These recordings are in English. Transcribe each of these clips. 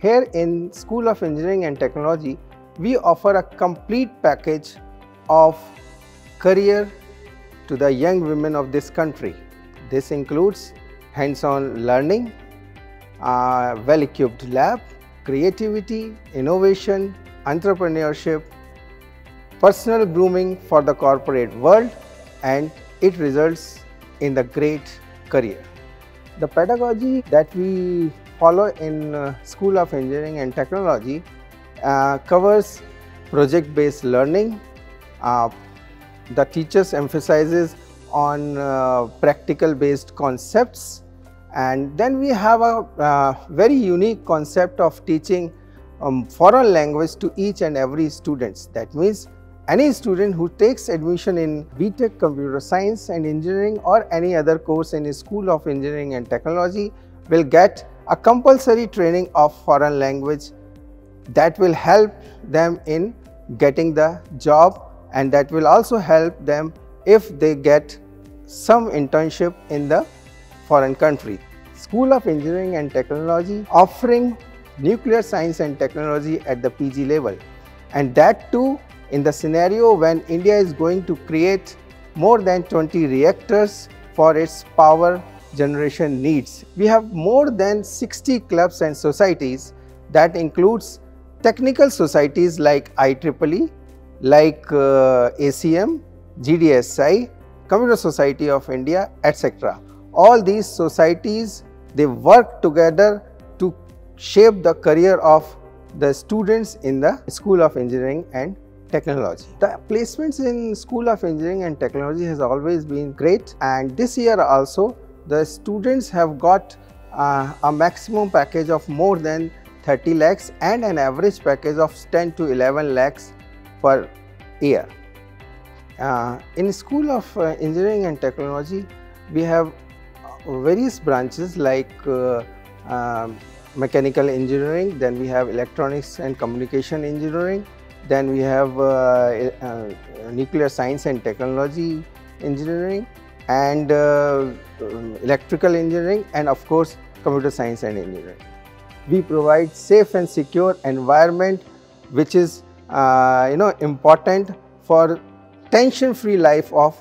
here in School of Engineering and Technology, we offer a complete package of career to the young women of this country. This includes hands-on learning, a well-equipped lab, creativity, innovation, entrepreneurship, personal grooming for the corporate world and it results in the great career. The pedagogy that we follow in uh, School of Engineering and Technology uh, covers project based learning. Uh, the teachers emphasizes on uh, practical based concepts and then we have a very unique concept of teaching um, foreign language to each and every students. That means any student who takes admission in BTech Computer Science and Engineering or any other course in School of Engineering and Technology will get a compulsory training of foreign language that will help them in getting the job and that will also help them if they get some internship in the foreign country. School of Engineering and Technology offering nuclear science and technology at the PG level and that too in the scenario when India is going to create more than 20 reactors for its power generation needs. We have more than 60 clubs and societies that includes technical societies like IEEE, like uh, ACM, GDSI, Computer Society of India, etc. All these societies, they work together to shape the career of the students in the School of Engineering and Technology. The placements in School of Engineering and Technology has always been great and this year also the students have got uh, a maximum package of more than 30 lakhs and an average package of 10 to 11 lakhs per year. Uh, in School of uh, Engineering and Technology, we have uh, various branches like uh, um, mechanical engineering, then we have electronics and communication engineering, then we have uh, nuclear science and technology engineering, and uh, um, electrical engineering and of course computer science and engineering. We provide safe and secure environment which is uh, you know important for tension free life of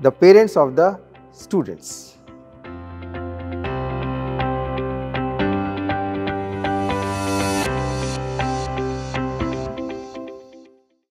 the parents of the students.